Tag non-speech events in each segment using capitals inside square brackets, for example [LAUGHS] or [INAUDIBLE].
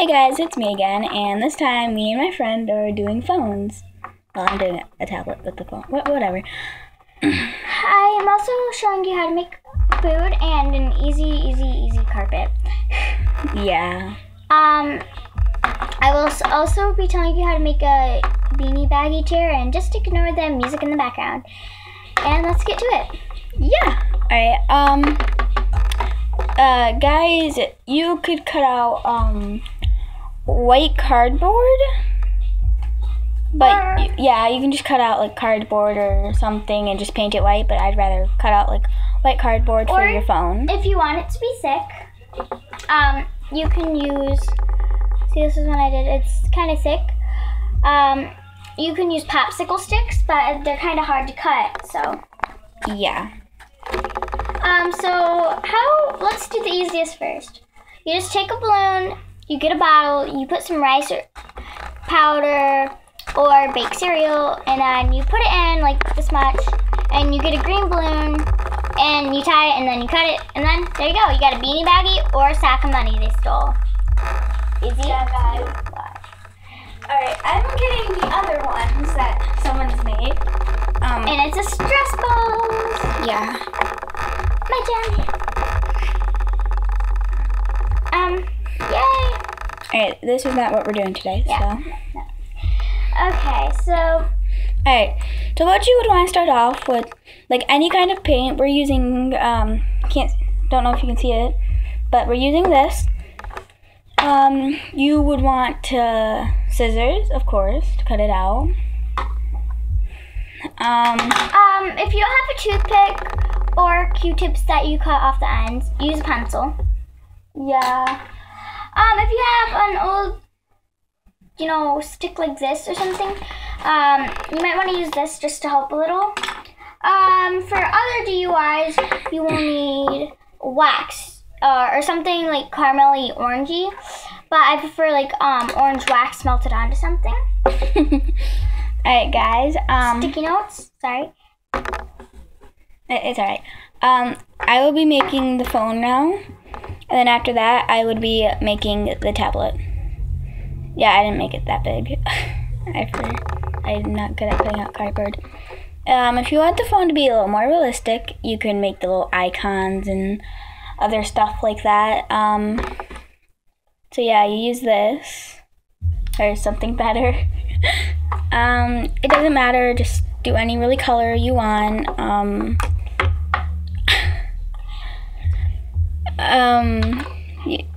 Hey guys, it's me again, and this time me and my friend are doing phones. Well, I'm doing a tablet with the phone. Wha- whatever. [CLEARS THROAT] I am also showing you how to make food and an easy, easy, easy carpet. [LAUGHS] Yeah. Um, I will also be telling you how to make a beanie baggy chair and just ignore the music in the background. And let's get to it. Yeah. Alright, um. Uh, guys, you could cut out, um, white cardboard. But, yeah, you can just cut out, like, cardboard or something and just paint it white, but I'd rather cut out, like, white cardboard for your phone. If you want it to be thick, um, you can use. See, this is what I did. It's kind of thick. Um, you can use popsicle sticks, but they're kind of hard to cut. So, Yeah. um, so how? Let's do the easiest first. You just take a balloon, you get a bottle, you put some rice or powder or baked cereal, and then you put it in like this much, and you get a green balloon, and you tie it, and then you cut it, and then there you go. You got a beanie baggie or a sack of money they stole. Easy. Yeah. Alright, I'm getting the other ones that someone's made. Um, And it's a stress ball. yeah. My turn. Um, yay. Alright, this is not what we're doing today, Yeah. so. Okay, so Alright, so what you would want to start off with, like any kind of paint, we're using, um, can't, don't know if you can see it, but we're using this. Um, you would want to, scissors, of course, to cut it out. Um, Um, if you don't have a toothpick or Q-tips that you cut off the ends, use a pencil. yeah, Um, if you have an old, you know, stick like this or something, um, you might want to use this just to help a little. Um, for other DIYs, you will need wax uh, or something like caramelly orangey, but I prefer like um, orange wax melted onto something. [LAUGHS] Alright guys, um, Sticky notes, sorry. It's alright. Um, I will be making the phone now, and then after that, I would be making the tablet. Yeah, I didn't make it that big. [LAUGHS] I'm not good at cutting out cardboard. Um, if you want the phone to be a little more realistic, you can make the little icons and other stuff like that. Um, so yeah, you use this or something better. [LAUGHS] um, it doesn't matter. Just do any really color you want. Um, um,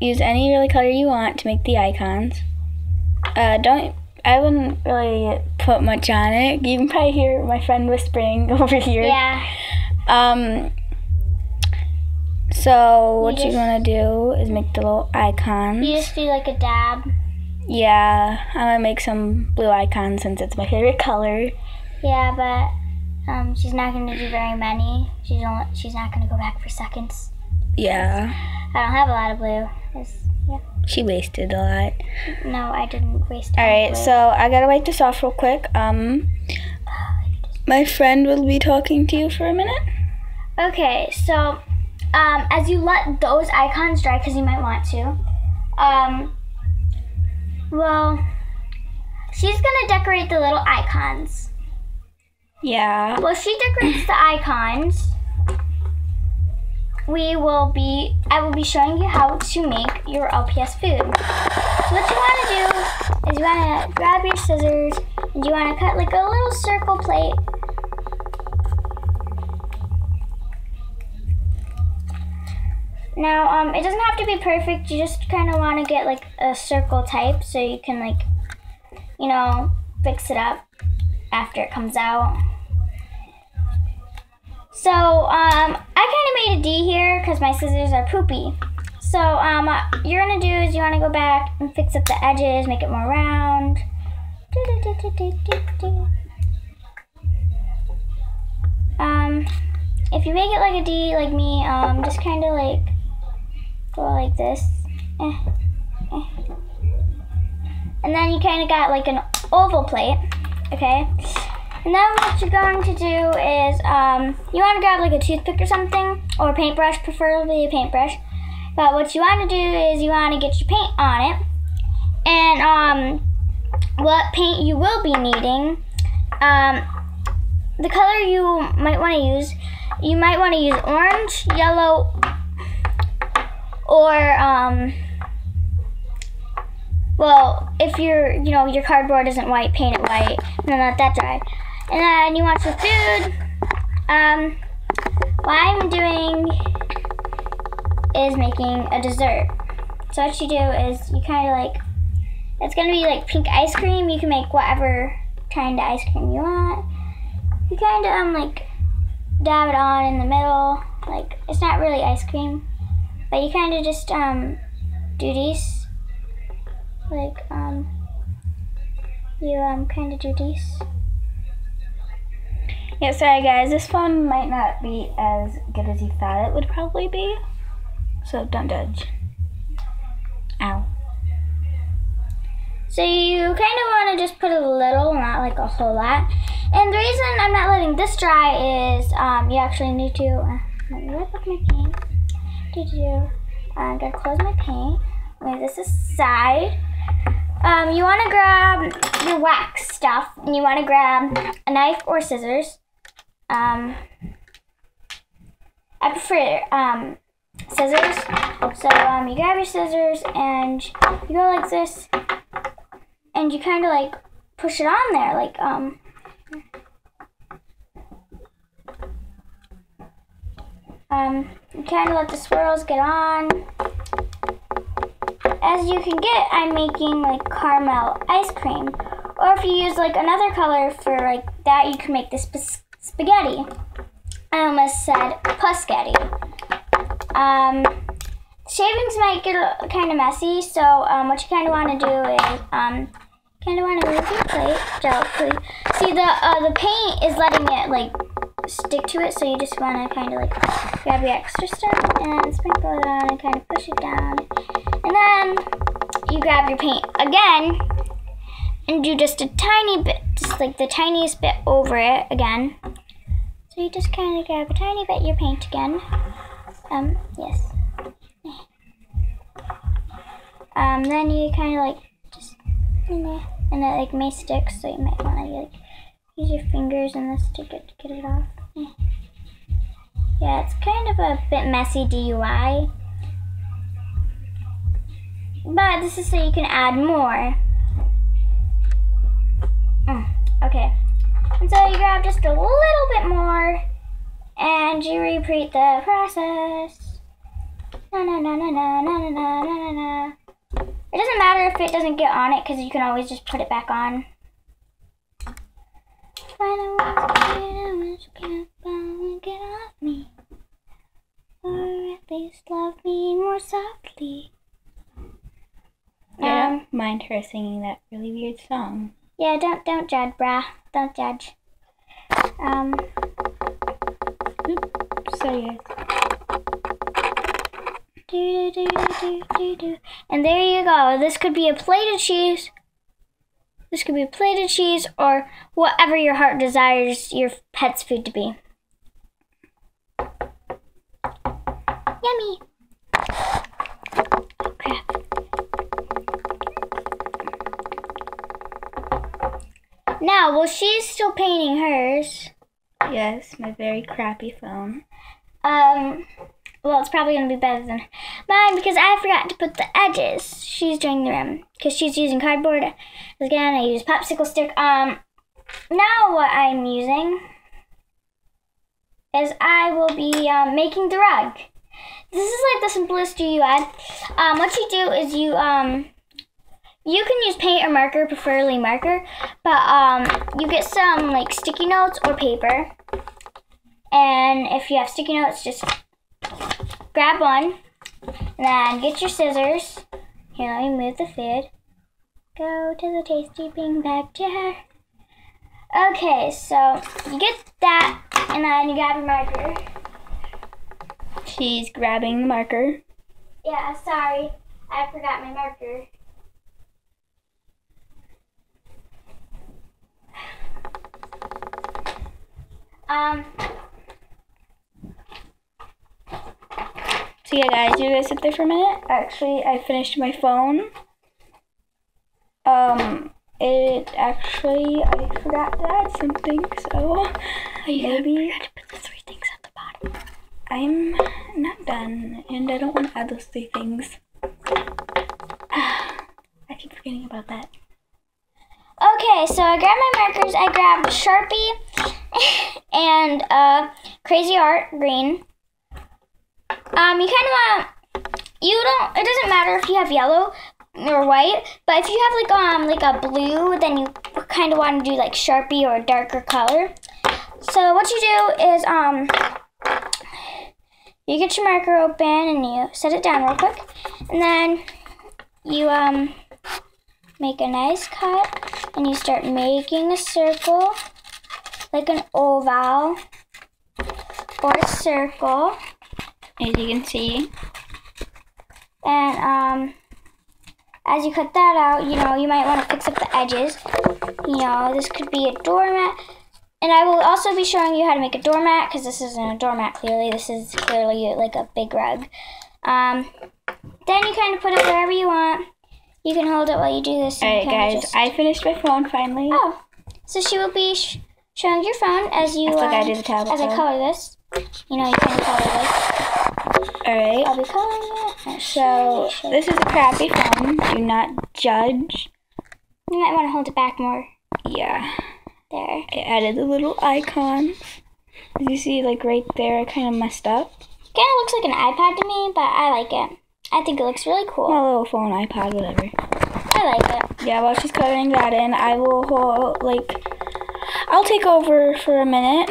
use any really color you want to make the icons. Uh, don't. I wouldn't really put much on it. You can probably hear my friend whispering [LAUGHS] over here. Yeah. Um. So what you, just- want to do is make the little icons. You just do like a dab. Yeah, I'm gonna make some blue icons since it's my favorite color. Yeah, but um, she's not going to do very many. She's only, she's not going to go back for seconds. Yeah, I don't have a lot of blue. It's, yeah. she wasted a lot. No, I didn't waste. All right, blue. so I gotta wipe this off real quick. Um, my friend will be talking to you for a minute. Okay, so um, as you let those icons dry, because you might want to, um, well, she's gonna decorate the little icons. Yeah. Well, she decorates the icons. We will be, I will be showing you how to make your LPS food. So what you want to do is you want to grab your scissors and you want to cut like a little circle plate. Now, um, it doesn't have to be perfect. You just kind of want to get like a circle type so you can like, you know, fix it up after it comes out. So, um, I kind of made a D here because my scissors are poopy. So, um, what you're gonna do is you want to go back and fix up the edges, make it more round. Um, if you make it like a D, like me, um, just kind of like go like this. Eh, eh. And then you kind of got like an oval plate, okay? And then what you're going to do is um, you want to grab like a toothpick or something, or a paintbrush, preferably a paintbrush. But what you want to do is you want to get your paint on it, and um, what paint you will be needing. Um, the color you might want to use, you might want to use orange, yellow, or um, well, if your you know your cardboard isn't white, paint it white. No, not that dry. And then you want your food. Um, what I'm doing is making a dessert. So what you do is you kind of like, it's gonna be like pink ice cream. You can make whatever kind of ice cream you want. You kind of um like dab it on in the middle. Like it's not really ice cream, but you kind of just um do these. Like um you um kind of do these. Yeah, sorry guys, this phone might not be as good as you thought it would probably be. So don't judge. Ow. So you kind of want to just put a little, not like a whole lot. And the reason I'm not letting this dry is um, you actually need to, uh, let me rip up my paint. Do do do. I'm gonna close my paint. Move this aside. Um, you want to grab your wax stuff, and you want to grab a knife or scissors. Um, I prefer um, scissors. So um, you grab your scissors and you go like this, and you kind of like push it on there, like um. Um, you kind of let the swirls get on. As you can get, I'm making like caramel ice cream. Or if you use like another color for like that, you can make this spaghetti. I almost said pusketti. Um, shavings might get kind of messy, so um, what you kind of want to do is um, kind of want to move your plate gently. See the uh, the paint is letting it like stick to it, so you just want to kind of like grab your extra stuff and sprinkle it on and kind of push it down, and then you grab your paint again and do just a tiny bit, just like the tiniest bit over it again. So you just kind of grab a tiny bit of your paint again. Um, yes. Um, then you kind of like just, and it like may stick, so you might want to like use your fingers and this to get, to get it off. Yeah, it's kind of a bit messy DIY. But this is so you can add more. Mm, okay. And so you grab just a little bit more and you repeat the process. Na na na na na na na na na. It doesn't matter if it doesn't get on it because you can always just put it back on. Get off me, or at least love me more softly. I Um, don't mind her singing that really weird song. Yeah, don't don't judge, brah. Don't judge. Um, do do do do do do. And there you go. This could be a plate of cheese. This could be a plate of cheese or whatever your heart desires your pet's food to be. Yummy. Now, Well, she's still painting hers, Yes, my very crappy phone. Um, well, it's probably gonna be better than mine because I forgot to put the edges. She's doing the rim because she's using cardboard. Again, I use popsicle stick. Um, now what I'm using is I will be um, making the rug. This is like the simplest UI. Um, what you do is you um. You can use paint or marker, preferably marker, but um, you get some like sticky notes or paper, and if you have sticky notes, just grab one, and then get your scissors. Here, let me move the food. Go to the tasty bean bag jar. Okay, so you get that, and then you grab your marker. She's grabbing the marker. Yeah, sorry, I forgot my marker. Um, So yeah guys, you guys sit there for a minute. Actually, I finished my phone. Um, it actually, I forgot to add something, so maybe I to put the three things at the bottom. I'm not done, and I don't want to add those three things. [SIGHS] I keep forgetting about that. Okay, so I grabbed my markers. I grabbed Sharpie and uh, Crazy Art Green. Um, you kind of want you don't. It doesn't matter if you have yellow or white, but if you have like um like a blue, then you kind of want to do like Sharpie or a darker color. So what you do is um you get your marker open and you set it down real quick, and then you um make a nice cut and you start making a circle like an oval or a circle As you can see, and um as you cut that out you know you might want to fix up the edges. You know this could be a doormat. And I will also be showing you how to make a doormat because this isn't a doormat clearly. This is clearly like a big rug. Um then you kind of put it wherever you want. You can hold it while you do this alright, guys, just- I finished my phone finally. Oh, so she will be sh- showing your phone as you like I um, did the tablet as I color this. You know, you can color this. Alright, I'll be coloring it. so this is a crappy phone. Do not judge. you might want to hold it back more. Yeah, There. I added the little icons. As you see, like right there, I kind of messed up. Kind of looks like an iPad to me, but I like it. I think it looks really cool. My little phone, iPad, whatever. I like it. Yeah, while she's coloring that in, I will hold, like, I'll take over for a minute,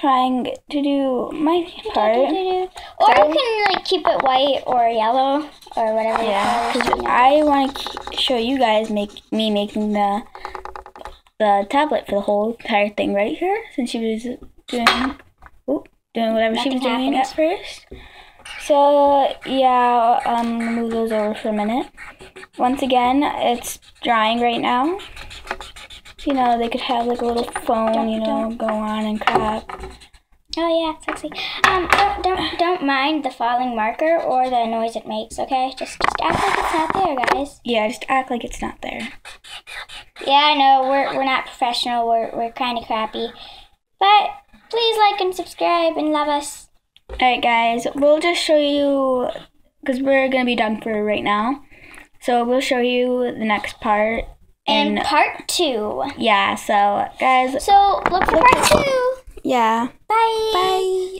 trying to do my part. Or you can like keep it white or yellow or whatever. Yeah, because. I want to show you guys make me making the the tablet for the whole entire thing right here, since she was doing oop, doing whatever she was Nothing doing at first. So yeah, um, move those over for a minute. Once again, it's drying right now. You know, they could have like a little phone, you know, go on and crap. Oh yeah, sexy. Um, don't don't don't mind the falling marker or the noise it makes. Okay, just just act like it's not there, guys. Yeah, just act like it's not there. Yeah, I know we're we're not professional. We're we're kind of crappy, but please like and subscribe and love us. Alright, guys, we'll just show you because we're gonna be done for right now. So we'll show you the next part. And And part two. yeah, so guys, So look for part two. yeah. Bye. Bye.